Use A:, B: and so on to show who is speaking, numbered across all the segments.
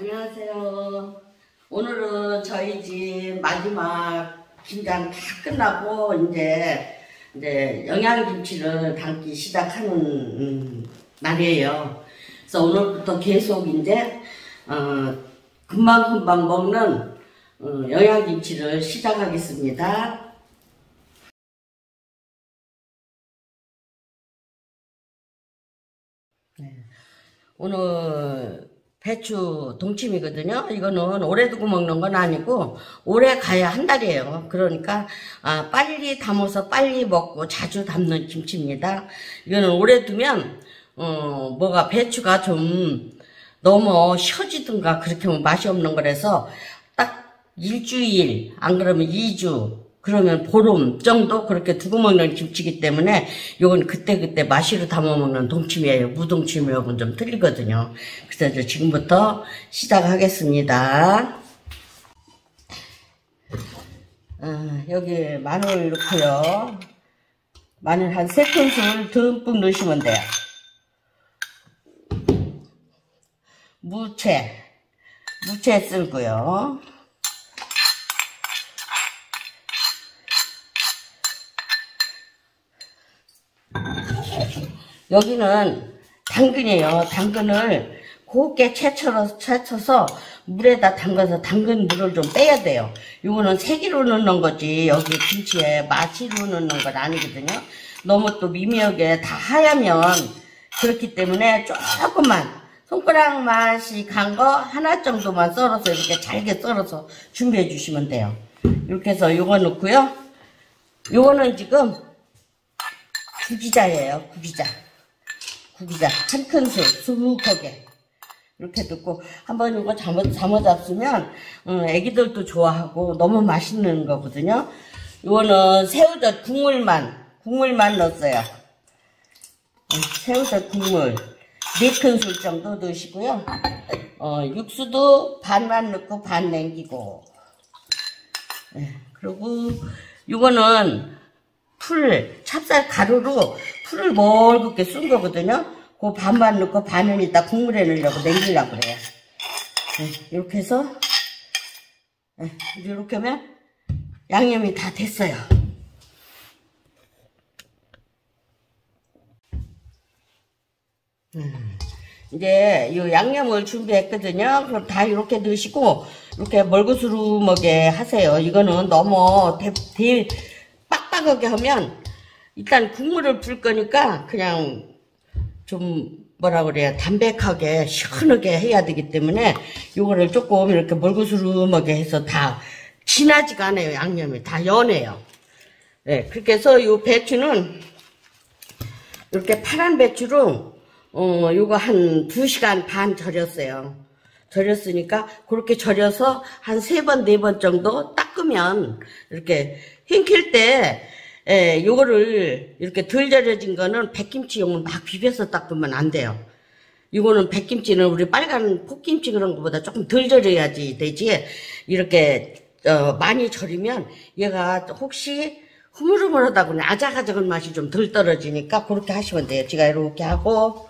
A: 안녕하세요. 오늘은 저희 집 마지막 김장 다 끝나고 이제 이제 영양김치를 담기 시작하는 음, 날이에요. 그래서 오늘부터 계속 이제 어, 금방금방 먹는 어, 영양김치를 시작하겠습니다. 네. 오늘 배추 동치미거든요. 이거는 오래 두고 먹는 건 아니고 오래 가야 한 달이에요. 그러니까 아, 빨리 담아서 빨리 먹고 자주 담는 김치입니다. 이거는 오래 두면 어, 뭐가 배추가 좀 너무 쉬어지든가 그렇게 하면 맛이 없는 거라서 딱 일주일 안 그러면 2주 그러면 보름 정도 그렇게 두고 먹는 김치기 때문에 요건 그때그때 마시로 담아 먹는 동치미예요. 무동치미하고는 좀 틀리거든요. 그래서 지금부터 시작하겠습니다. 아, 여기 마늘 넣고요. 마늘 한 3큰술 듬뿍 넣으시면 돼요. 무채, 무채 쓸고요. 여기는 당근이에요. 당근을 곱게 채쳐서, 채쳐서 물에다 담가서 당근 물을 좀 빼야 돼요. 이거는 세기로 넣는 거지 여기 김치에 마시로 넣는 건 아니거든요. 너무 또 미미하게 다 하얗면 그렇기 때문에 조금만 손가락 맛이 간 거 하나 정도만 썰어서 이렇게 잘게 썰어서 준비해 주시면 돼요. 이렇게 해서 요거 넣고요. 요거는 지금 구기자예요. 구기자. 구기자 한 큰술 수북하게 이렇게 넣고 한번 이거 잠어, 잠어 잡수면 음, 애기들도 좋아하고 너무 맛있는 거거든요. 이거는 새우젓 국물만 국물만 넣었어요. 음, 새우젓 국물 4큰술 정도 넣으시고요. 어, 육수도 반만 넣고 반 남기고 네, 그리고 이거는 풀, 찹쌀 가루로 풀을 멀겋게 쓴 거거든요. 그 반만 넣고 반은 이따 국물에 넣으려고 냉기려고 그래요. 네, 이렇게 해서 네, 이렇게 하면 양념이 다 됐어요. 음, 이제 이 양념을 준비했거든요. 그럼 다 이렇게 넣으시고 이렇게 멀그스름하게 하세요. 이거는 너무 대, 대, 빡빡하게 하면 일단 국물을 불 거니까 그냥 좀 뭐라 그래야 담백하게 시원하게 해야 되기 때문에 요거를 조금 이렇게 멀그스름하게 해서 다 진하지가 않아요 양념이. 다 연해요. 네, 그렇게 해서 요 배추는 이렇게 파란 배추로 어 요거 한 2시간 반 절였어요. 절였으니까 그렇게 절여서 한 세 번, 네 번 정도 닦으면 이렇게 흰킬 때 예, 요거를 이렇게 덜 절여진 거는 백김치용은 막 비벼서 닦으면 안 돼요. 이거는 백김치는 우리 빨간 폭김치 그런 것보다 조금 덜 절여야지 되지. 이렇게 어, 많이 절이면 얘가 혹시 흐물흐물하다고 아작아작한 맛이 좀 덜 떨어지니까 그렇게 하시면 돼요. 제가 이렇게 하고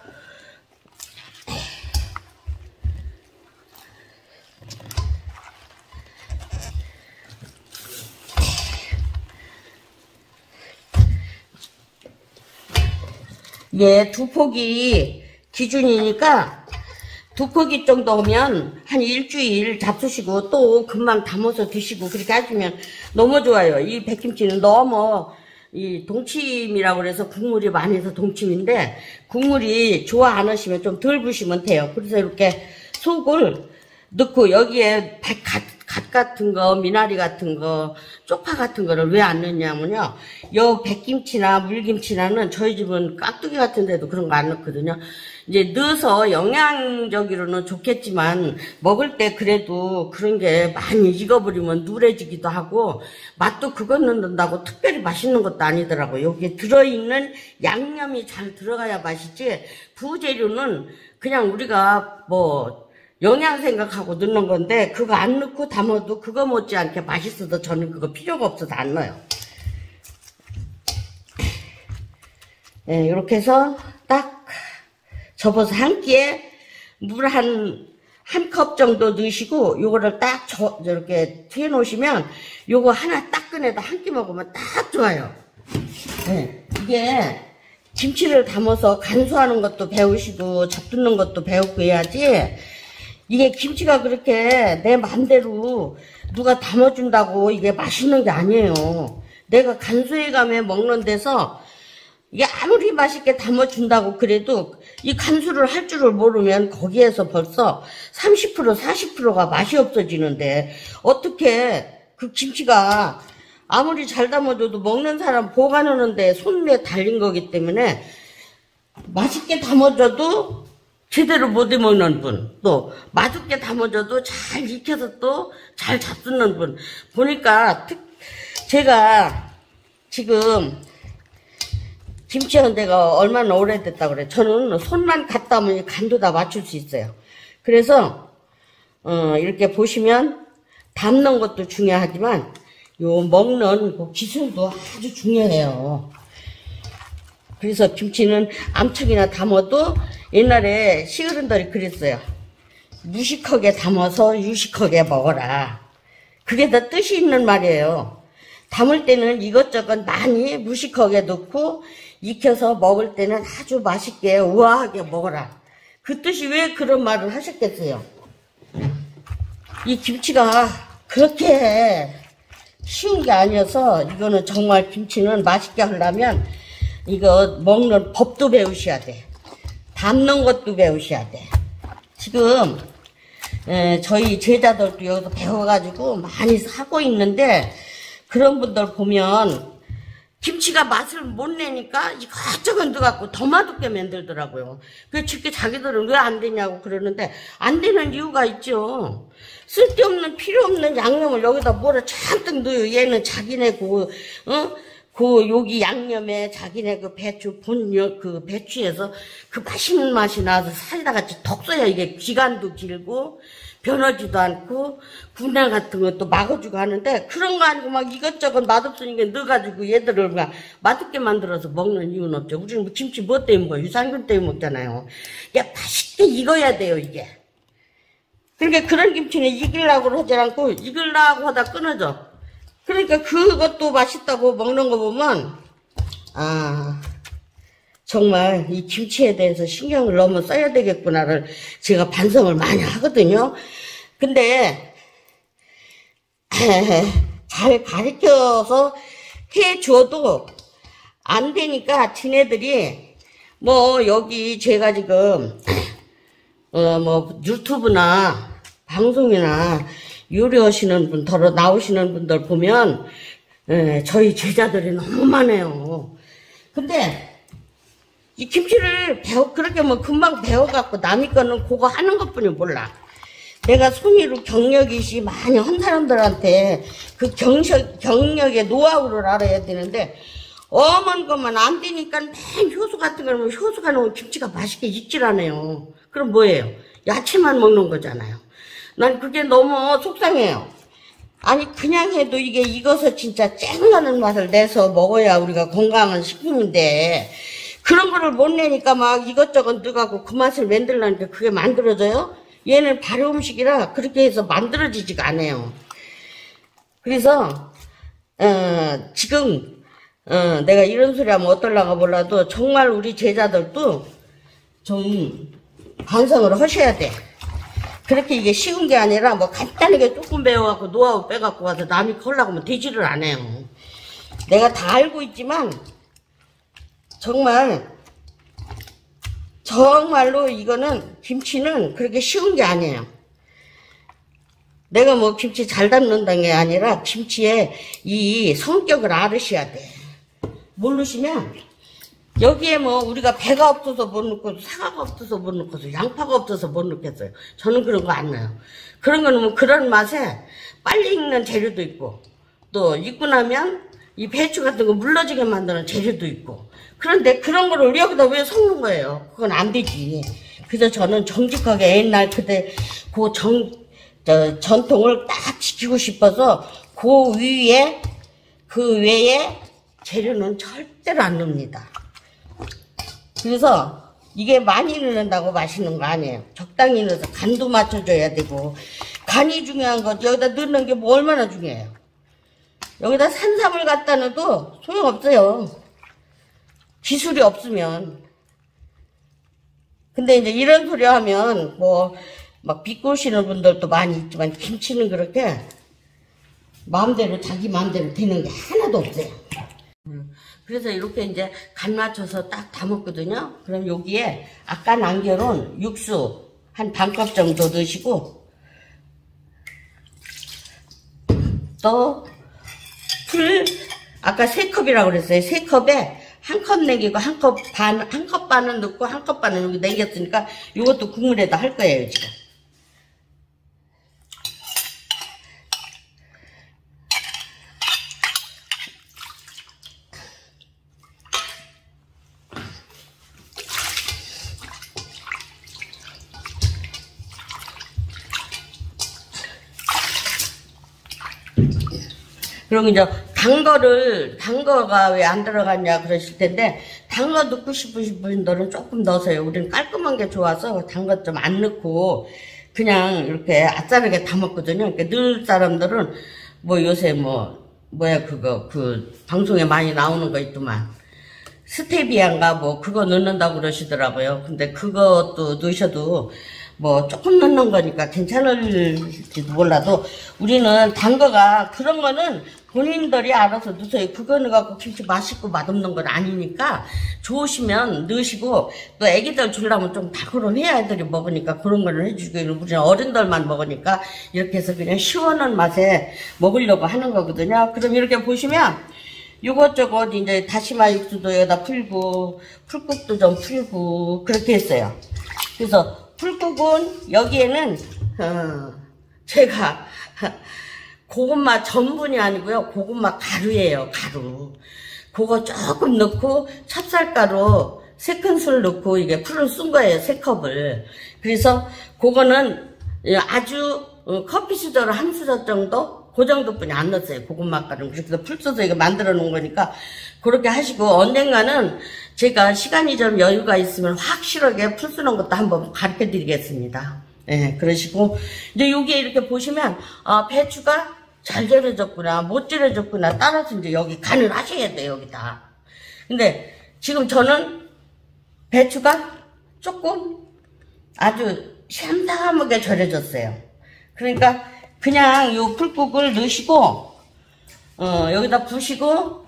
A: 이게 두 폭이 기준이니까 두 포기 정도 오면 한 일주일 잡수시고 또 금방 담아서 드시고 그렇게 하시면 너무 좋아요. 이 백김치는 너무 이 동치미라고 그래서 국물이 많이 해서 동치미인데 국물이 좋아 안 하시면 좀 덜 부시면 돼요. 그래서 이렇게 속을 넣고 여기에 갓, 갓 같은 거, 미나리 같은 거, 쪽파 같은 거를 왜 안 넣냐면요. 요 백김치나 물김치나는 저희 집은 깍두기 같은 데도 그런 거 안 넣거든요. 이제 넣어서 영양적으로는 좋겠지만 먹을 때 그래도 그런 게 많이 익어버리면 누래지기도 하고 맛도 그것 넣는다고 특별히 맛있는 것도 아니더라고요. 여기에 들어있는 양념이 잘 들어가야 맛있지 부재료는 그냥 우리가 뭐 영양 생각하고 넣는 건데 그거 안 넣고 담아도 그거 못지않게 맛있어도 저는 그거 필요가 없어서 안 넣어요. 네, 이렇게 해서 딱 접어서 한 끼에 물 한, 한 컵 정도 넣으시고 요거를 딱 저, 저렇게 튀어 놓으시면 요거 하나 딱 꺼내다 한 끼 먹으면 딱 좋아요. 네, 이게 김치를 담아서 간수하는 것도 배우시고 잡듣는 것도 배우고 해야지 이게 김치가 그렇게 내 맘대로 누가 담아준다고 이게 맛있는 게 아니에요. 내가 간수해 가면 먹는 데서 이게 아무리 맛있게 담아준다고 그래도 이 간수를 할 줄을 모르면 거기에서 벌써 30% 40%가 맛이 없어지는데 어떻게 그 김치가 아무리 잘 담아줘도 먹는 사람 보관하는데 손에 달린 거기 때문에 맛있게 담아줘도 제대로 못 해먹는 분, 또 맛있게 담아줘도 잘 익혀서 또 잘 잡수는 분 보니까 특, 제가 지금 김치한 데가 얼마나 오래됐다 그래. 저는 손만 갖다 하면 간도 다 맞출 수 있어요. 그래서 어, 이렇게 보시면 담는 것도 중요하지만 요 먹는 그 기술도 아주 중요해요. 그래서 김치는 암탉이나 담아도 옛날에 시어른들이 그랬어요. 무식하게 담아서 유식하게 먹어라. 그게 더 뜻이 있는 말이에요. 담을 때는 이것저것 많이 무식하게 넣고 익혀서 먹을 때는 아주 맛있게 우아하게 먹어라. 그 뜻이 왜 그런 말을 하셨겠어요? 이 김치가 그렇게 쉬운 게 아니어서 이거는 정말 김치는 맛있게 하려면 이거 먹는 법도 배우셔야 돼. 담는 것도 배우셔야 돼. 지금 에, 저희 제자들도 여기서 배워가지고 많이 하고 있는데 그런 분들 보면 김치가 맛을 못 내니까 이것저것 넣어갖고 더 맛없게 만들더라고요. 그래서 쉽게 자기들은 왜 안 되냐고 그러는데 안 되는 이유가 있죠. 쓸데없는 필요 없는 양념을 여기다 뭐라 잔뜩 넣어요. 얘는 자기네 그, 어? 그 여기 양념에 자기네 그 배추 본그 그 배추에서 그 맛있는 맛이 나서 살다 같이 덕 써야 이게 기간도 길고 변하지도 않고 군날 같은 것도 막아주고 하는데 그런 거 아니고 막 이것저것 맛없으니까 넣어가지고 얘들을 막 맛없게 만들어서 먹는 이유는 없죠. 우리는 뭐 김치 뭐 때문에 먹어요? 유산균 때문에 먹잖아요. 야 맛있게 익어야 돼요 이게. 그러니까 그런 김치는 익으려고 하지 않고 익으려고 하다 끊어져. 그러니까 그것도 맛있다고 먹는 거 보면 아 정말 이 김치에 대해서 신경을 너무 써야 되겠구나를 제가 반성을 많이 하거든요. 근데 잘 가르쳐서 해줘도 안 되니까 지네들이 뭐 여기 제가 지금 어 뭐 유튜브나 방송이나 요리하시는 분, 더러 나오시는 분들 보면 에, 저희 제자들이 너무 많아요. 근데 이 김치를 배워 그렇게 뭐 금방 배워갖고 남이 거는 그거 하는 것뿐이 몰라. 내가 손이로 경력이시 많이 한 사람들한테 그 경력, 경력의 노하우를 알아야 되는데 어먼 것만 안 되니까 맨 효소 같은 거는 효소가 넣으면 김치가 맛있게 익질 않아요. 그럼 뭐예요? 야채만 먹는 거잖아요. 난 그게 너무 속상해요. 아니 그냥 해도 이게 익어서 진짜 쨍나는 맛을 내서 먹어야 우리가 건강한 식품인데 그런 거를 못 내니까 막 이것저것 넣어갖고 그 맛을 만들라니까 그게 만들어져요? 얘는 발효 음식이라 그렇게 해서 만들어지지가 않아요. 그래서 어, 지금 어, 내가 이런 소리 하면 어떨라가 몰라도 정말 우리 제자들도 좀 반성을 하셔야 돼. 그렇게 이게 쉬운 게 아니라 뭐 간단하게 조금 배워갖고 노하우 빼갖고 와서 남이 컬라고 하면 되지를 않아요. 내가 다 알고 있지만 정말 정말로 이거는 김치는 그렇게 쉬운 게 아니에요. 내가 뭐 김치 잘 담는다는 게 아니라 김치의 이 성격을 알으셔야 돼. 모르시면 여기에 뭐 우리가 배가 없어서 못 넣고 사과가 없어서 못 넣고 양파가 없어서 못 넣겠어요. 저는 그런 거 안 넣어요. 그런 거는 뭐 그런 맛에 빨리 익는 재료도 있고 또 익고 나면 이 배추 같은 거 물러지게 만드는 재료도 있고 그런데 그런 거를 여기다 왜 섞는 거예요? 그건 안 되지. 그래서 저는 정직하게 옛날 그때 그 정, 저, 전통을 딱 지키고 싶어서 그 위에, 그 외에 재료는 절대로 안 넣습니다. 그래서 이게 많이 넣는다고 맛있는 거 아니에요. 적당히 넣어서 간도 맞춰줘야 되고 간이 중요한 거지 여기다 넣는 게 뭐 얼마나 중요해요. 여기다 산삼을 갖다 넣어도 소용없어요. 기술이 없으면. 근데 이제 이런 소리 하면 뭐 막 비꼬시는 분들도 많이 있지만 김치는 그렇게 마음대로 자기 마음대로 되는 게 하나도 없어요. 음, 그래서 이렇게 이제 간 맞춰서 딱 담았거든요. 그럼 여기에 아까 남겨놓은 육수 한 반 컵 정도 넣으시고 또 풀 아까 세 컵이라고 그랬어요. 세 컵에 한 컵 내기고 한 컵 반, 한 컵 반은 넣고 한 컵 반은 여기 내겼으니까 이것도 국물에다 할 거예요, 지금. 그리고 이제 단 거를 단 거가 왜 안 들어갔냐 그러실 텐데 단 거 넣고 싶으신 분들은 조금 넣으세요. 우리는 깔끔한 게 좋아서 단거좀안 넣고 그냥 이렇게 아싸하게 담았거든요. 그러니까 늘 사람들은 뭐 요새 뭐 뭐야 그거 그 방송에 많이 나오는 거 있더만 스테비안가 뭐 그거 넣는다고 그러시더라고요. 근데 그것도 넣으셔도 뭐 조금 넣는 거니까 괜찮을지도 몰라도 우리는 단 거가 그런 거는 본인들이 알아서 넣으세요. 그거는 갖고 김치 맛있고 맛없는 건 아니니까 좋으시면 넣으시고 또 애기들 주려면 좀 달콤해야 애들이 먹으니까 그런 거를 해주고 우리는 어른들만 먹으니까 이렇게 해서 그냥 시원한 맛에 먹으려고 하는 거거든요. 그럼 이렇게 보시면 요것저것 이제 다시마 육수도 여기다 풀고 풀국도 좀 풀고 그렇게 했어요. 그래서 풀국은 여기에는 어, 제가 고구마 전분이 아니고요. 고구마 가루예요. 가루. 그거 조금 넣고 찹쌀가루 세 큰술 넣고 이게 풀을 쓴 거예요. 세 컵을. 그래서 그거는 아주 어, 커피 수저로 한 수저 정도 그 정도뿐이 안 넣었어요. 고구마 가루. 그래서 풀 써서 이거 만들어 놓은 거니까 그렇게 하시고 언젠가는 제가 시간이 좀 여유가 있으면 확실하게 풀 쓰는 것도 한번 가르쳐 드리겠습니다. 예, 그러시고 이제 여기에 이렇게 보시면 어, 배추가 잘 절여졌구나 못 절여졌구나 따라서 이제 여기 간을 하셔야 돼요 여기다 근데 지금 저는 배추가 조금 아주 샴담하게 절여졌어요 그러니까 그냥 요 풀국을 넣으시고 어, 여기다 부시고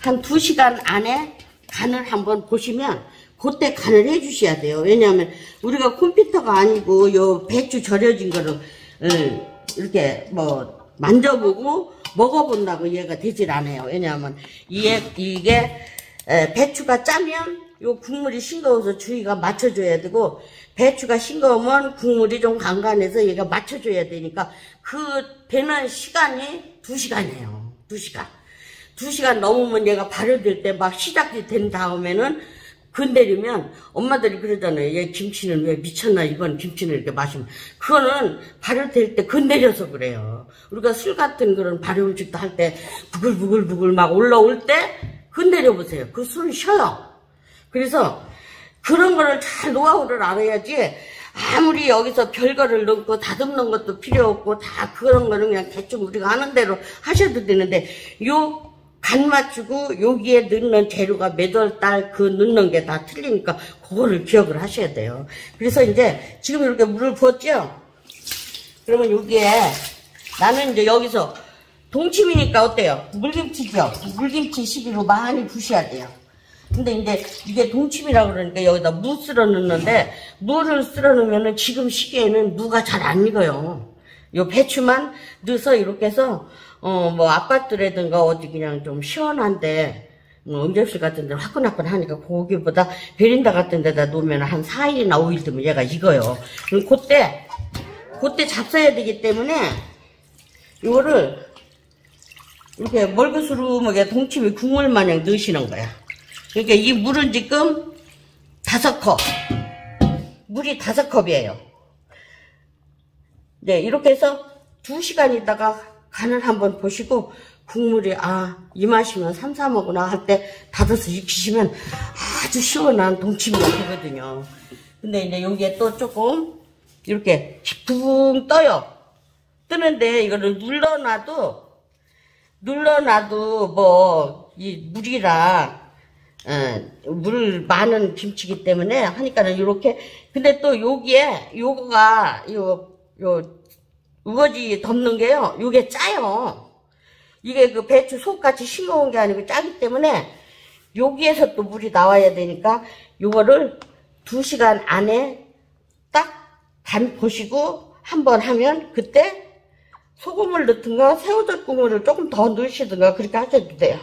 A: 한 2시간 안에 간을 한번 보시면 그때 간을 해 주셔야 돼요 왜냐하면 우리가 컴퓨터가 아니고 요 배추 절여진 거를 어, 이렇게 뭐 만져보고 먹어본다고 이해가 되질 않아요. 왜냐하면 이게, 이게 배추가 짜면 요 국물이 싱거워서 주의가 맞춰줘야 되고 배추가 싱거우면 국물이 좀 간간해서 얘가 맞춰줘야 되니까 그 되는 시간이 두시간이에요두시간두시간 넘으면 얘가 발효될 때 막 시작이 된 다음에는 건드리면 엄마들이 그러잖아요. 얘 김치는 왜 미쳤나 이번 김치는 이렇게 마시면 그거는 발효될 때 건드려서 그래요. 우리가 술 같은 그런 발효 음식도 할 때 부글부글부글 막 올라올 때 건드려 보세요. 그 술은 쉬어요. 그래서 그런 거를 잘 노하우를 알아야지 아무리 여기서 별거를 넣고 다듬는 것도 필요 없고 다 그런 거는 그냥 대충 우리가 하는 대로 하셔도 되는데 요 간 맞추고 여기에 넣는 재료가 몇월달 그 넣는 게 다 틀리니까 그거를 기억을 하셔야 돼요. 그래서 이제 지금 이렇게 물을 부었죠? 그러면 여기에 나는 이제 여기서 동치미니까 어때요? 물김치죠? 물김치 시기로 많이 부셔야 돼요. 근데 이제 이게 동치미라고 그러니까 여기다 무 쓸어 넣는데 무를 쓸어 넣으면은 지금 시기에는 무가 잘 안 익어요. 요 배추만 넣어서 이렇게 해서 어 뭐 아파트라든가 어디 그냥 좀 시원한데 뭐 응접실 같은 데 화끈화끈 하니까 고기보다 베린다 같은 데다 놓으면 한 4일이나 5일 되면 얘가 익어요. 그럼 그때 그때 잡숴야 되기 때문에 이거를 이렇게 멀그스름하게 동치미 국물 마냥 넣으시는 거야. 그러니까 이 물은 지금 다섯 컵. 물이 다섯 컵이에요. 네, 이렇게 해서 두 시간 있다가 간을 한번 보시고 국물이 아 이 맛이면 삼삼하구나 할 때 닫아서 익히시면 아주 시원한 동치미가 되거든요. 근데 이제 여기에 또 조금 이렇게 붕 떠요. 뜨는데 이거를 눌러놔도 눌러놔도 뭐 이 물이랑 어, 물 많은 김치기 때문에 하니까는 이렇게 근데 또 여기에 요거가 요 요 우거지 덮는 게요 요게 짜요 이게 그 배추 속같이 싱거운 게 아니고 짜기 때문에 여기에서 또 물이 나와야 되니까 요거를 2시간 안에 딱 간 보시고 한번 하면 그때 소금을 넣든가 새우젓 국물을 조금 더 넣으시든가 그렇게 하셔도 돼요.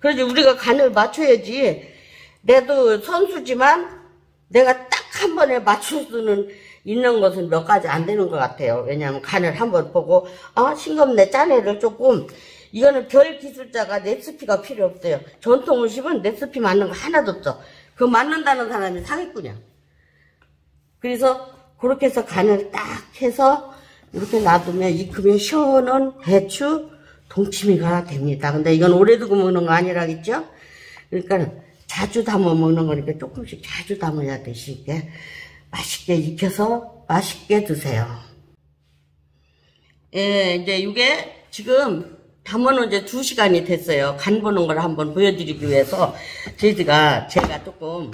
A: 그러지 우리가 간을 맞춰야지 내도 선수지만 내가 딱 한 번에 맞출 수는 있는 것은 몇 가지 안 되는 것 같아요. 왜냐하면 간을 한 번 보고 아 싱겁네 짜네를 조금 이거는 별 기술자가 레시피가 필요 없어요. 전통 음식은 레시피 맞는 거 하나도 없어. 그 맞는다는 사람이 사기꾼이야. 그래서 그렇게 해서 간을 딱 해서 이렇게 놔두면 익으면 시원한 배추 동치미가 됩니다. 근데 이건 오래 두고 먹는 거 아니라겠죠? 그러니까 자주 담아 먹는 거니까 조금씩 자주 담아야 되시게 맛있게 익혀서 맛있게 드세요. 예, 이제 이게 지금 담아놓은 지 2시간이 됐어요. 간 보는 걸 한번 보여드리기 위해서 저희가 제가 조금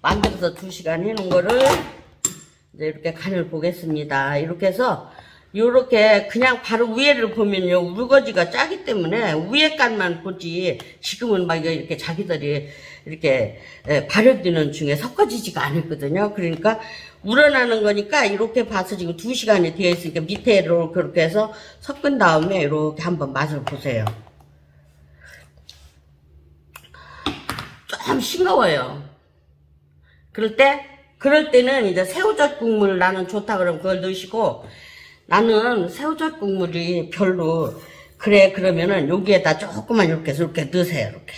A: 만들어서 2시간 해놓은 거를 이제 이렇게 간을 보겠습니다. 이렇게 해서 요렇게 그냥 바로 위에를 보면요 우거지가 짜기 때문에 위에 간만 보지 지금은 막 이렇게 자기들이 이렇게 발효되는 중에 섞어지지가 않았거든요. 그러니까 우러나는 거니까 이렇게 봐서 지금 2시간이 되어 있으니까 밑에로 그렇게 해서 섞은 다음에 이렇게 한번 맛을 보세요. 좀 싱거워요. 그럴 때 그럴 때는 이제 새우젓 국물 나는 좋다 그러면 그걸 넣으시고 나는 새우젓 국물이 별로 그래 그러면은 여기에다 조금만 이렇게 이렇게 넣으세요 이렇게.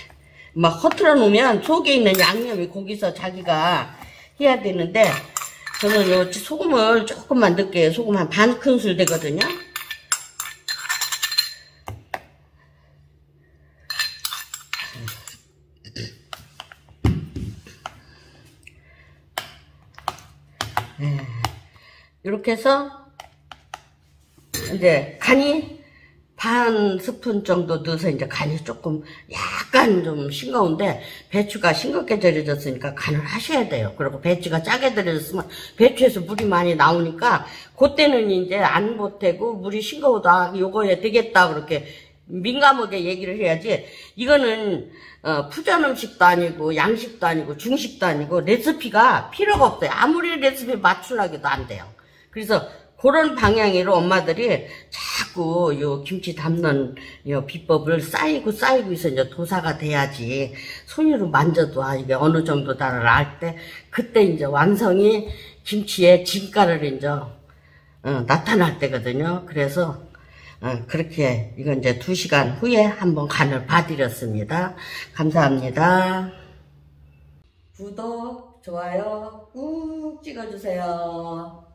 A: 막 허틀어 놓으면 속에 있는 양념이 거기서 자기가 해야 되는데 저는 요 소금을 조금만 넣을게요. 소금 한 반 큰술 되거든요. 이렇게 해서 이제 간이 반 스푼 정도 넣어서 이제 간이 조금 약간 좀 싱거운데 배추가 싱겁게 절여졌으니까 간을 하셔야 돼요. 그리고 배추가 짜게 절여졌으면 배추에서 물이 많이 나오니까 그때는 이제 안 보태고 물이 싱거워도 아, 요거에 되겠다 그렇게 민감하게 얘기를 해야지 이거는 어, 푸전 음식도 아니고 양식도 아니고 중식도 아니고 레시피가 필요가 없어요. 아무리 레시피 맞추려고도 안 돼요. 그래서 그런 방향으로 엄마들이 자꾸 요 김치 담는 요 비법을 쌓이고 쌓이고 있어 이제 도사가 돼야지 손으로 만져도 아 이게 어느 정도다를 알 때 그때 이제 완성이 김치의 진가를 이제 어, 나타날 때거든요. 그래서 어, 그렇게 이건 이제 두 시간 후에 한번 간을 봐드렸습니다. 감사합니다. 구독, 좋아요 꾹 찍어주세요.